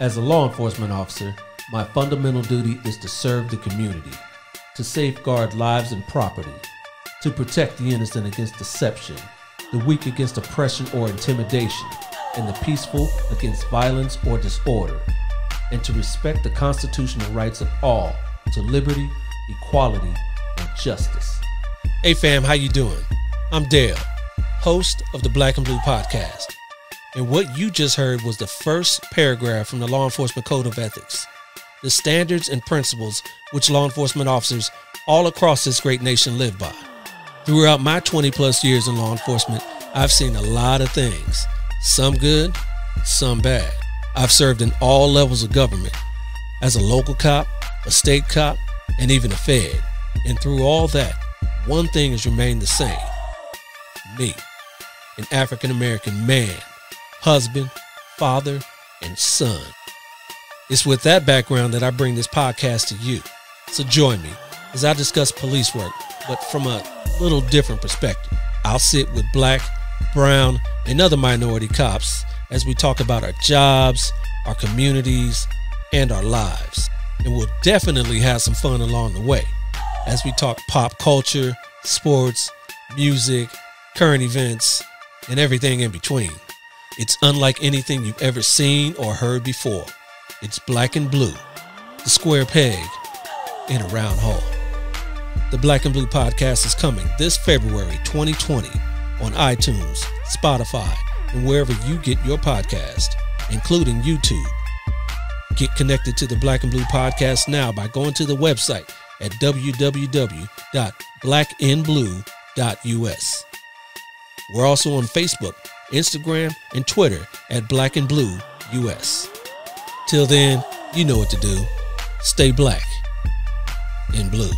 As a law enforcement officer, my fundamental duty is to serve the community, to safeguard lives and property, to protect the innocent against deception, the weak against oppression or intimidation, and the peaceful against violence or disorder, and to respect the constitutional rights of all to liberty, equality, and justice. Hey fam, how you doing? I'm Dale, host of the Black in Blue podcast. And what you just heard was the first paragraph from the Law Enforcement Code of Ethics, the standards and principles which law enforcement officers all across this great nation live by. Throughout my 20 plus years in law enforcement, I've seen a lot of things, some good, some bad. I've served in all levels of government as a local cop, a state cop, and even a fed. And through all that, one thing has remained the same me, an African American man husband, father, and son. It's with that background that I bring this podcast to you. So join me as I discuss police work, but from a little different perspective. I'll sit with black, brown, and other minority cops as we talk about our jobs, our communities, and our lives. And we'll definitely have some fun along the way as we talk pop culture, sports, music, current events, and everything in between. It's unlike anything you've ever seen or heard before. It's black in blue, the square peg in a round hole. The Black in Blue podcast is coming this February 2020 on iTunes, Spotify, and wherever you get your podcast, including YouTube. Get connected to the Black in Blue podcast now by going to the website at www.blackinblue.us. We're also on Facebook Instagram, and Twitter at Black in Blue US. Till then, you know what to do. Stay black in blue.